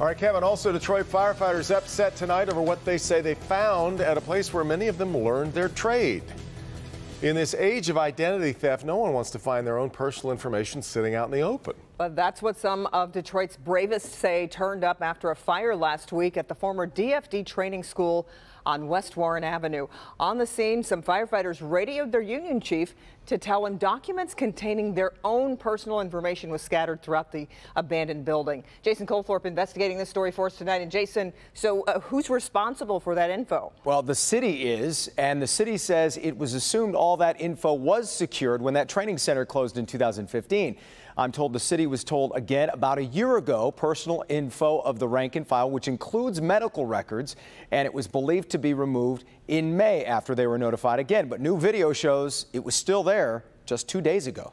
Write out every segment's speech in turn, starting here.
All right, Kevin. Also, Detroit firefighters upset tonight over what they say they found at a place where many of them learned their trade. In this age of identity theft, no one wants to find their own personal information sitting out in the open. But that's what some of Detroit's bravest say turned up after a fire last week at the former DFD training school on West Warren Avenue. On the scene, some firefighters radioed their union chief to tell him documents containing their own personal information was scattered throughout the abandoned building. Jason Colthorp investigating this story for us tonight. And Jason, so uh, who's responsible for that info? Well, the city is, and the city says it was assumed all that info was secured when that training center closed in 2015. I'm told the city was told again about a year ago personal info of the rank and file, which includes medical records, and it was believed to be removed in May after they were notified again. But new video shows it was still there just two days ago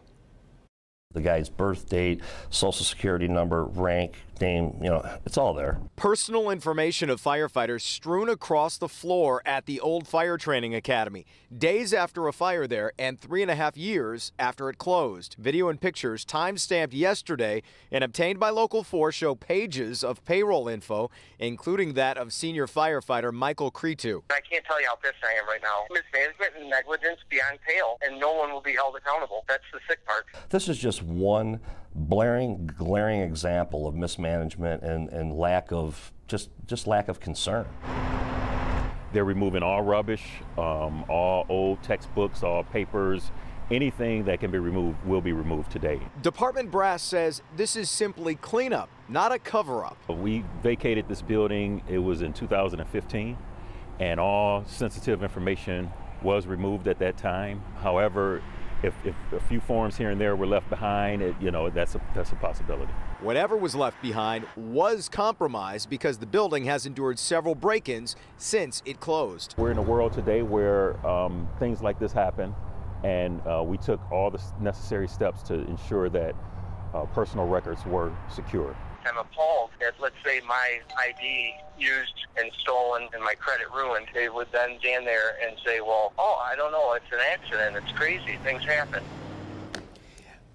the guy's birth date, social security number, rank, name, you know, it's all there. Personal information of firefighters strewn across the floor at the old fire training academy, days after a fire there and three and a half years after it closed. Video and pictures time stamped yesterday and obtained by Local 4 show pages of payroll info, including that of senior firefighter Michael Cretu. I can't tell you how pissed I am right now. Mismanagement and negligence beyond pale, and no one will be held accountable. That's the sick part. This is just one blaring, glaring example of mismanagement and, and lack of just just lack of concern. They're removing all rubbish, um, all old textbooks, all papers. Anything that can be removed will be removed today. Department brass says this is simply cleanup, not a cover up. We vacated this building, it was in 2015, and all sensitive information was removed at that time. However, if, if, a few forms here and there were left behind, it, you know, that's a, that's a possibility. Whatever was left behind was compromised because the building has endured several break-ins since it closed. We're in a world today where um, things like this happen, and uh, we took all the necessary steps to ensure that uh, personal records were secure. I'm appalled that, let's say, my ID used and stolen and my credit ruined, they would then stand there and say, well, oh, I don't know, it's an accident, it's crazy, things happen.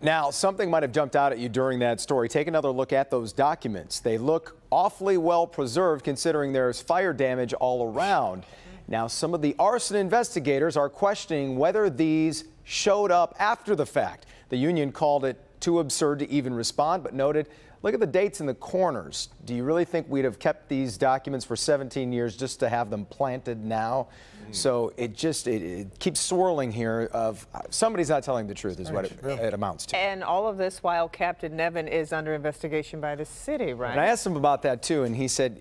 Now, something might have jumped out at you during that story. Take another look at those documents. They look awfully well preserved considering there's fire damage all around. Now, some of the arson investigators are questioning whether these showed up after the fact. The union called it too absurd to even respond, but noted Look at the dates in the corners. Do you really think we'd have kept these documents for 17 years just to have them planted now? Mm. So it just it, it, keeps swirling here of somebody's not telling the truth is what it, it, amounts to. And all of this while Captain Nevin is under investigation by the city, right? And I asked him about that too, and he said,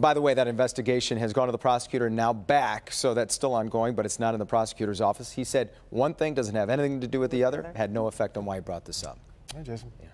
by the way, that investigation has gone to the prosecutor and now back, so that's still ongoing, but it's not in the prosecutor's office. He said one thing doesn't have anything to do with the other, had no effect on why he brought this up. Hi, Jason. Yeah.